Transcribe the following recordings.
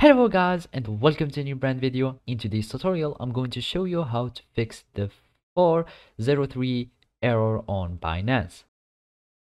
Hello guys and welcome to a new brand video. In today's tutorial I'm going to show you how to fix the 403 error on Binance.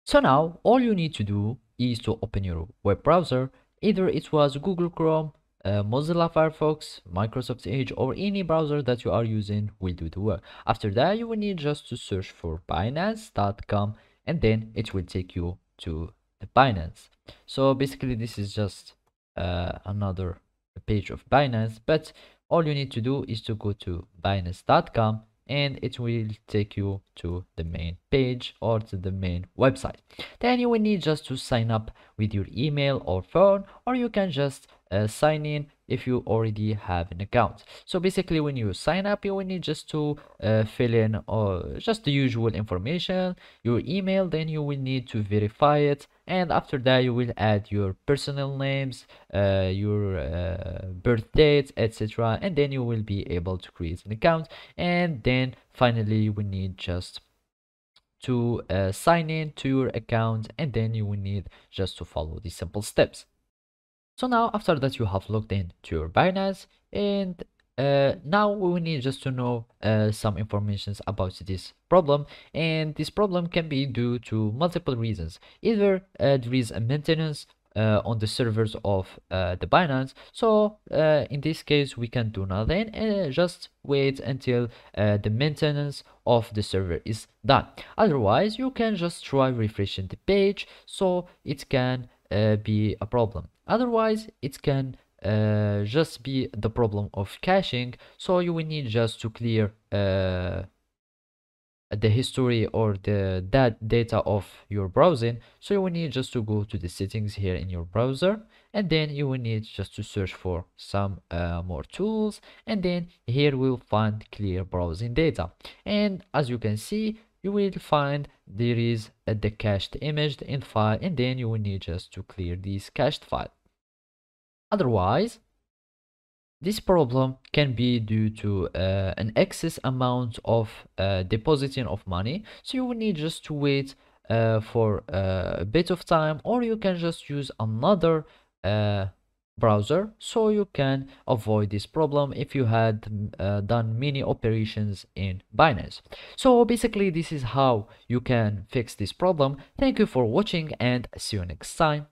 So now all you need to do is to open your web browser either it was Google Chrome, uh, Mozilla Firefox, Microsoft Edge or any browser that you are using will do the work. After that you will need just to search for binance.com and then it will take you to the Binance. So basically this is just uh, another page of Binance but all you need to do is to go to binance.com and it will take you to the main page or to the main website. Then you will need just to sign up with your email or phone or you can just uh, sign in if you already have an account. So basically when you sign up you will need just to uh, fill in uh, just the usual information your email then you will need to verify it and after that you will add your personal names uh, your uh, birth dates etc and then you will be able to create an account. And then finally we need just to uh, sign in to your account and then you will need just to follow these simple steps so now after that you have logged in to your Binance and uh, now we need just to know uh, some informations about this problem and this problem can be due to multiple reasons. Either uh, there is a maintenance uh, on the servers of uh, the Binance so uh, in this case we can do nothing and just wait until the maintenance of the server is done. Otherwise you can just try refreshing the page so it can be a problem. Otherwise it can uh, just be the problem of caching. So you will need just to clear uh, the history or the that data of your browsing. So you will need just to go to the settings here in your browser and then you will need just to search for some uh, more tools and then here we'll find clear browsing data. And as you can see you will find there is the cached image in file and then you will need just to clear this cached file Otherwise, this problem can be due to uh, an excess amount of uh, depositing of money. So you will need just to wait uh, for uh, a bit of time or you can just use another uh, browser so you can avoid this problem if you had uh, done many operations in Binance. So basically this is how you can fix this problem. Thank you for watching and see you next time.